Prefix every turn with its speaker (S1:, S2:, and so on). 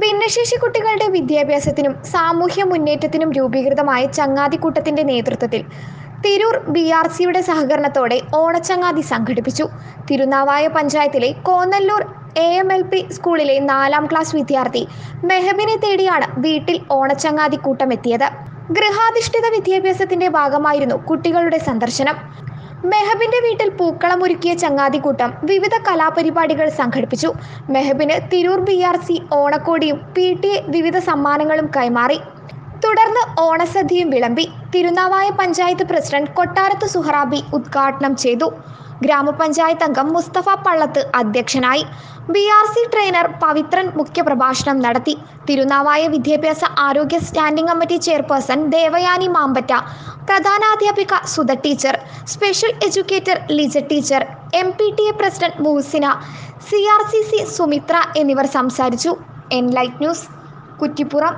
S1: ഭിന്നശേഷി കുട്ടികളുടെ വിദ്യാഭ്യാസത്തിനും സാമൂഹ്യ മുന്നേറ്റത്തിനും രൂപീകൃതമായ ചങ്ങാതിക്കൂട്ടത്തിന്റെ നേതൃത്വത്തിൽ തിരൂർ ബി ആർ സിയുടെ സഹകരണത്തോടെ ഓണച്ചങ്ങാതി സംഘടിപ്പിച്ചു. തിരുനാവായ പഞ്ചായത്തിലെ Konnallur A M L P സ്കൂളിലെ നാലാം ക്ലാസ് വിദ്യാർത്ഥി മെഹബിനെ തേടിയാണ് വീട്ടിൽ ഓണച്ചങ്ങാതി കൂട്ടമെത്തിയത് ഗൃഹാധിഷ്ഠിത വിദ്യാഭ്യാസത്തിന്റെ ഭാഗമായിരുന്നു കുട്ടികളുടെ സന്ദർശനം. മെഹബിന്റെ വീട്ടിൽ പൂക്കളം ഒരുക്കിയ ചങ്ങാതിക്കൂട്ടം വിവിധ കലാപരിപാടികൾ സംഘടിപ്പിച്ചു. മെഹബിന് തിരൂർ ബി ആർ സി ഓണക്കോടിയും പി ടി എ വിവിധ സമ്മാനങ്ങളും കൈമാറി. തുടർന്ന് ഓണസദ്യയും വിളമ്പി. തിരുനാവായ പഞ്ചായത്ത് പ്രസിഡന്റ് കൊട്ടാരത്ത് സുഹറാബി ഉദ്ഘാടനം ചെയ്തു. ഗ്രാമപഞ്ചായത്ത് അംഗം മുസ്തഫ പള്ളത്ത് അധ്യക്ഷനായി. B R C trainer Pavithran മുഖ്യപ്രഭാഷണം നടത്തി. തിരുനാവായ വിദ്യാഭ്യാസ ആരോഗ്യ standing committee chairperson Devayani Mambatta. പ്രധാനാധ്യാപിക Sudha teacher. Special educator Lija teacher. M P T A president Moosina C R C C Sumithra എന്നിവർ സംസാരിച്ചു. N light news Kuttippuram.